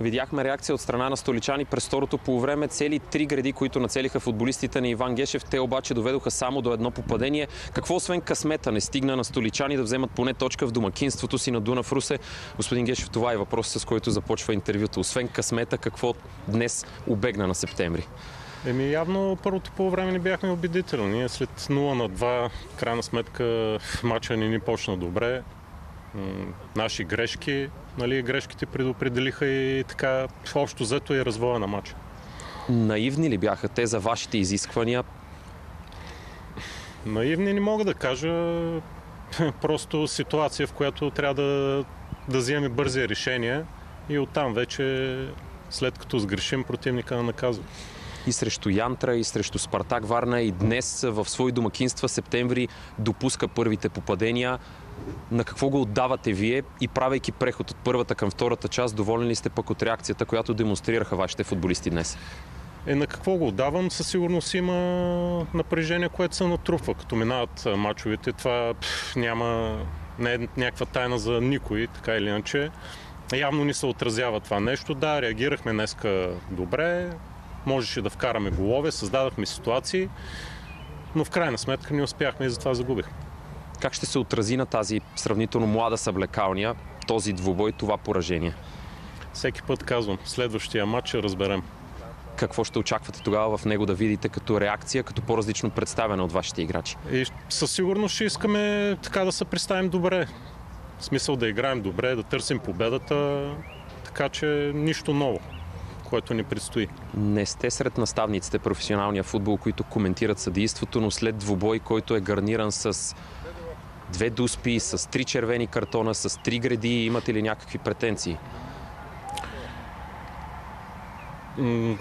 Видяхме реакция от страна на столичани през второто по време. Цели три гради, които нацелиха футболистите на Иван Гешев. Те обаче доведоха само до едно попадение. Какво освен късмета не стигна на столичани да вземат поне точка в домакинството си на Дунав Русе? Господин Гешев, това е въпрос, с който започва интервюто. Освен късмета, какво днес обегна на септември? Еми явно първото по време не бяхме убедителни. След 0 на 2, в крайна сметка матча не ни почна добре. Наши грешки, нали, грешките предопределиха и така общо взето и развоя на матча. Наивни ли бяха те за вашите изисквания? Наивни не мога да кажа. Просто ситуация, в която трябва да, да вземе бързи решения и оттам вече след като сгрешим противника на наказва. И срещу Янтра, и срещу Спартак Варна. И днес в свои домакинства септември допуска първите попадения. На какво го отдавате вие и правейки преход от първата към втората част, доволни ли сте пък от реакцията, която демонстрираха вашите футболисти днес? Е, на какво го отдавам? Със сигурност има напрежение, което се натрупва. Като минават мачовете, това пф, няма, не е някаква тайна за никой, така или иначе. Явно ни се отразява това нещо. Да, реагирахме днеска добре, можеше да вкараме голове, създадахме ситуации, но в крайна сметка не успяхме и затова загубихме. Как ще се отрази на тази сравнително млада съблекалния този двубой, това поражение? Всеки път казвам, следващия матч ще разберем. Какво ще очаквате тогава в него да видите като реакция, като по-различно представяне от вашите играчи? И със сигурност ще искаме така да се представим добре. В смисъл да играем добре, да търсим победата, така че нищо ново, което ни предстои. Не сте сред наставниците професионалния футбол, които коментират съдийството, но след двубой, който е гарниран с две дуспи, с три червени картона, с три гради, имате ли някакви претенции?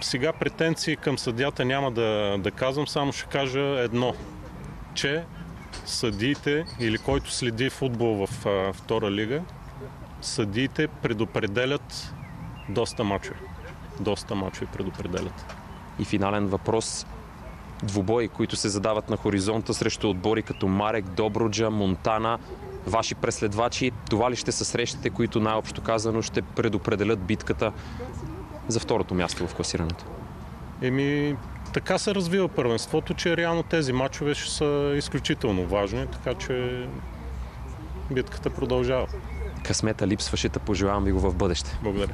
Сега претенции към съдята няма да, да казвам, само ще кажа едно, че съдиите или който следи футбол в а, втора лига, съдиите предопределят доста мачове. Доста мачове предопределят. И финален въпрос. Двубои, които се задават на хоризонта срещу отбори като Марек, Добруджа, Монтана, ваши преследвачи, това ли ще са срещите, които най-общо казано ще предопределят битката за второто място в класирането? Еми, така се развива първенството, че реално тези матчове ще са изключително важни, така че битката продължава. Късмета липсваше, да пожелавам ви го в бъдеще. Благодаря.